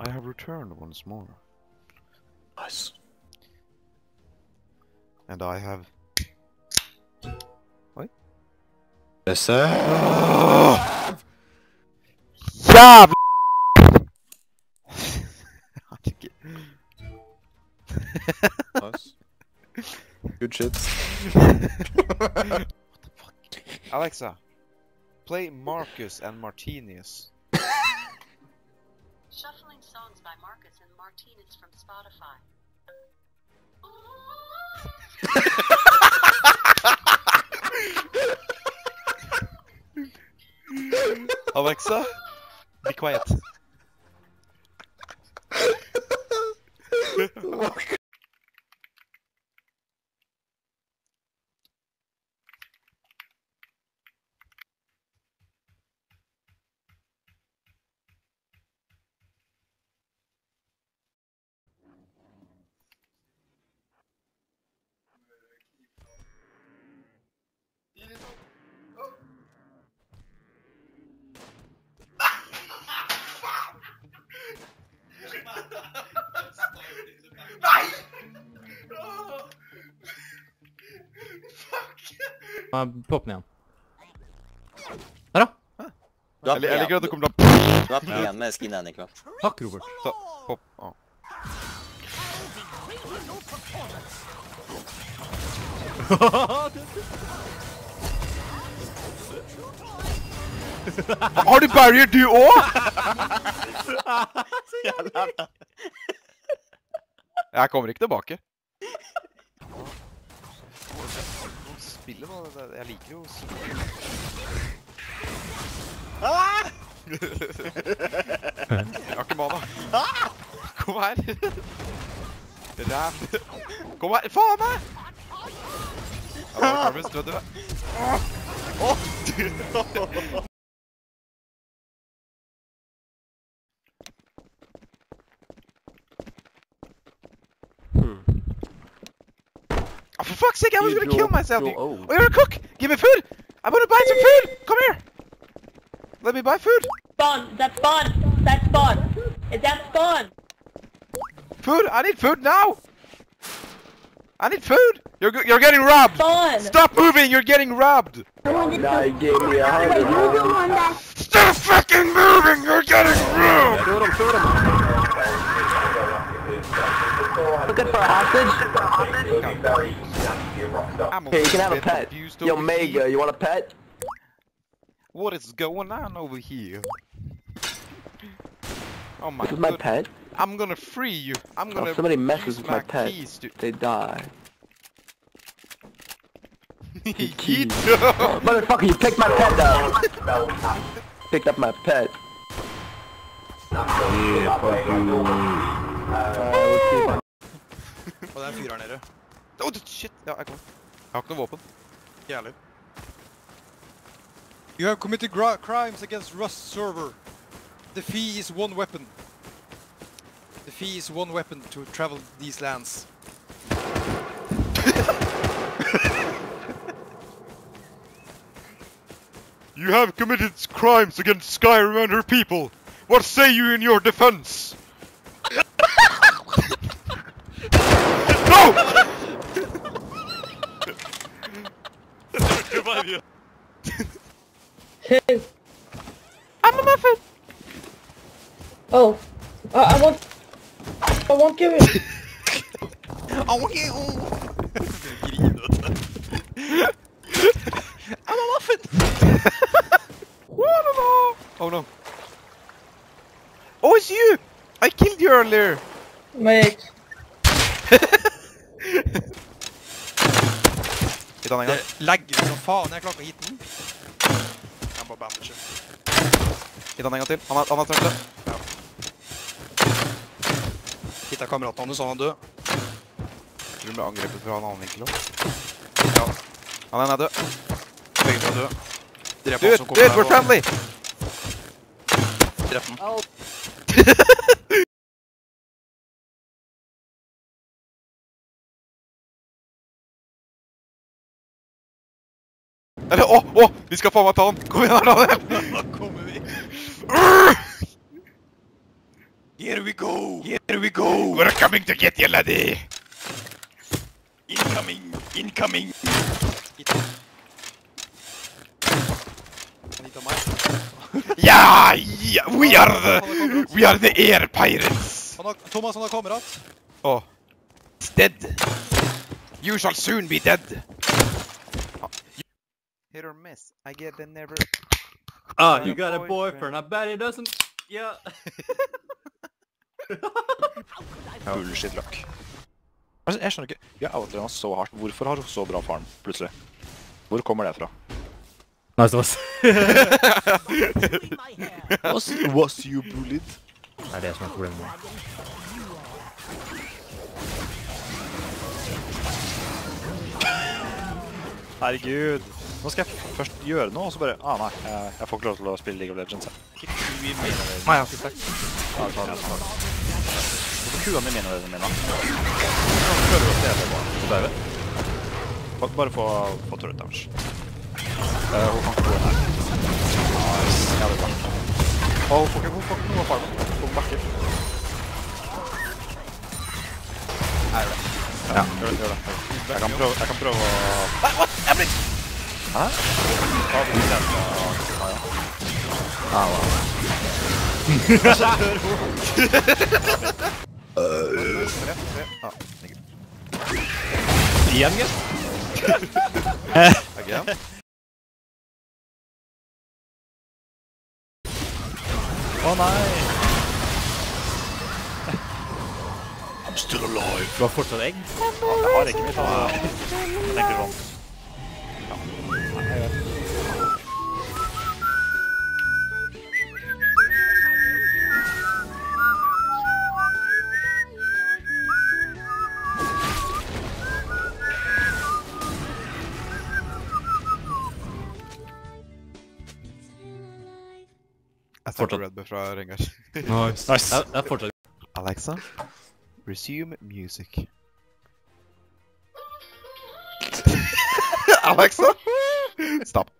I have returned once more, Nice. and I have. Besse. Jævlig Nice. Good shit. Alexa, play Marcus and Martinez. Shuffling songs by Marcus and Martinez from Spotify. Alexa, be quiet. Ja, Pop den igjen. Der, da! Du har Jeg, jeg liker at det kommer da du har pene skinner, Niklas. Takk, Robert. Så, pop. Å. Har du barrier, du òg?! Jeg kommer ikke tilbake. Spille nå, det- det- jeg liker jo ah! Jeg har ikke mana. Kom her. Ræv. Kom her. Faen meg! Ja, Carmen, du er død. Oh, for fuck's sake, I was gonna kill myself. your you- own. Oh, you're a cook. Give me food. I'm gonna buy some food. Come here. Let me buy food. Spawn! Is that spawn? Is that spawn? Is that spawn? Food. I need food now. I need food. You're you're getting robbed. Spawn! Stop moving. You're getting robbed. Nah, he gave me a hundred. Stop fucking moving. You're getting robbed. Looking for a hostage? I'm Here, you can have a pet. Yo, Mega, you want a pet? What is going on over here? Oh my god. This is my good- pet. I'm gonna free you. I'm Oh, gonna. if somebody messes with my pet, keys to- they die. Yeet. Motherfucker, you picked my pet up! picked up my pet. Og det er en fyr her nede. Oh, shit. Ja, jeg kommer. Jeg har ikke noe våpen. Jævlig. You have committed crimes against Rust server. The fee is one weapon. The fee is one weapon to travel these lands. You have committed crimes against Skyrim and her people. What say you in your defense? No! I'm a muffin. Oh. Uh, I want... I won't give it. Au. Griner, vet du. I'm a muffin! Oh no. Oh, it's you! I killed you earlier! Mate. Hit han en gang. Det legger som faen. Jeg klarer ikke å hit den. Jeg må bandage. Hit han en gang til. Han har, han har tørt Hit Hitta kameraten hans, han er død. Tror du ble angrepet fra en annen vinkel også? Ja, Han er død. begge to er døde. Drep han som kommer der. Dude, we're friendly! drep den. Eller, å, å! Vi skal faen meg ta han! Kom igjen, Daniel! Da kommer vi. Here we go! Here we go! We're coming to get you, laddie! Incoming! Incoming! Meg. Ja! we are the, we are the air pirates! Han har, Thomas, han har kamerat. Oh, it's dead. You shall soon be dead. Hit or miss. I get the never. Ah, you got a boyfriend. I bet he doesn't. Yeah. Bullshit luck. Altså, jeg skjønner ikke. Jeg outlanda så hardt. Hvorfor har hun så bra farm, plutselig? Hvor kommer det fra? Nice was. Was, was you bullied? Det er det som er problemet. Herregud. Nå skal jeg først gjøre noe, og så bare Ah, nei. Jeg, jeg får ikke lov til å spille League of Legends. Jeg. Nei, jeg har ikke sagt. Ja, tar det. Hvorfor kua mi mine mine? Prøver å stjele bare. Bare. Ba- Bare få, få turret damage. Eh, hun kan ikke gå her. Nice. Det er bra. Åh, hun får ikke, hun får ikke noe av farmen. Hun bakker. Er det? Ja, gjør det. Gjør det. Jeg kan prøve, jeg kan prøve å... Nei, what? Jeg blir... Hæ? Ja, er. Ah, wow. Ah, Igjen, gutt. again? Å nei! Du har fortsatt egg? Jeg har ikke mitt, altså. Jeg tenker sånn. Jeg starter Red fra nice. nice. Jeg, jeg. Alexa, resume music. Alexa, stop.